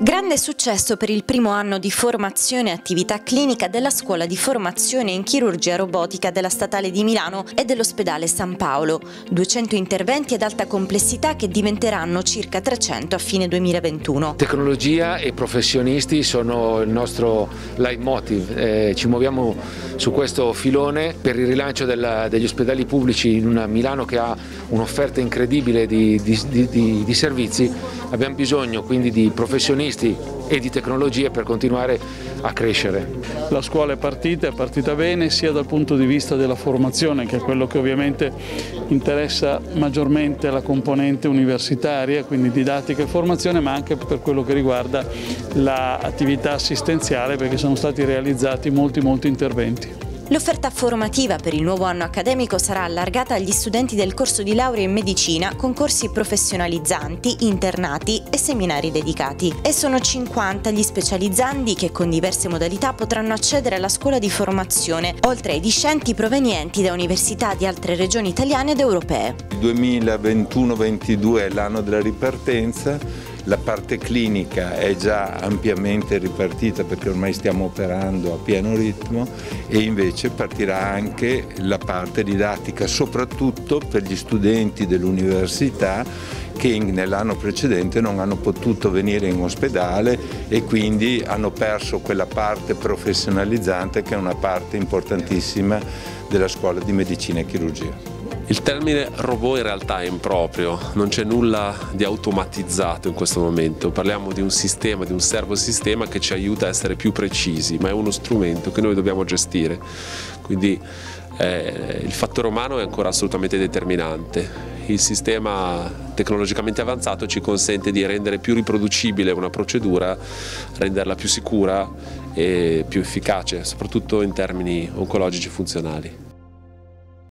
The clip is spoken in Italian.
Grande successo per il primo anno di formazione e attività clinica della scuola di formazione in chirurgia robotica della Statale di Milano e dell'ospedale San Paolo. 200 interventi ad alta complessità che diventeranno circa 300 a fine 2021. Tecnologia e professionisti sono il nostro leitmotiv. Eh, ci muoviamo su questo filone per il rilancio della, degli ospedali pubblici in una Milano che ha un'offerta incredibile di, di, di, di servizi. Abbiamo bisogno quindi di professionisti e di tecnologie per continuare a crescere. La scuola è partita, è partita bene sia dal punto di vista della formazione che è quello che ovviamente interessa maggiormente la componente universitaria, quindi didattica e formazione, ma anche per quello che riguarda l'attività assistenziale perché sono stati realizzati molti molti interventi. L'offerta formativa per il nuovo anno accademico sarà allargata agli studenti del corso di laurea in medicina con corsi professionalizzanti, internati e seminari dedicati. E sono 50 gli specializzandi che con diverse modalità potranno accedere alla scuola di formazione, oltre ai discenti provenienti da università di altre regioni italiane ed europee. 2021-22 è l'anno della ripartenza la parte clinica è già ampiamente ripartita perché ormai stiamo operando a pieno ritmo e invece partirà anche la parte didattica, soprattutto per gli studenti dell'università che nell'anno precedente non hanno potuto venire in ospedale e quindi hanno perso quella parte professionalizzante che è una parte importantissima della scuola di medicina e chirurgia. Il termine robot in realtà è improprio, non c'è nulla di automatizzato in questo momento, parliamo di un sistema, di un servosistema che ci aiuta a essere più precisi, ma è uno strumento che noi dobbiamo gestire, quindi eh, il fattore umano è ancora assolutamente determinante. Il sistema tecnologicamente avanzato ci consente di rendere più riproducibile una procedura, renderla più sicura e più efficace, soprattutto in termini oncologici funzionali.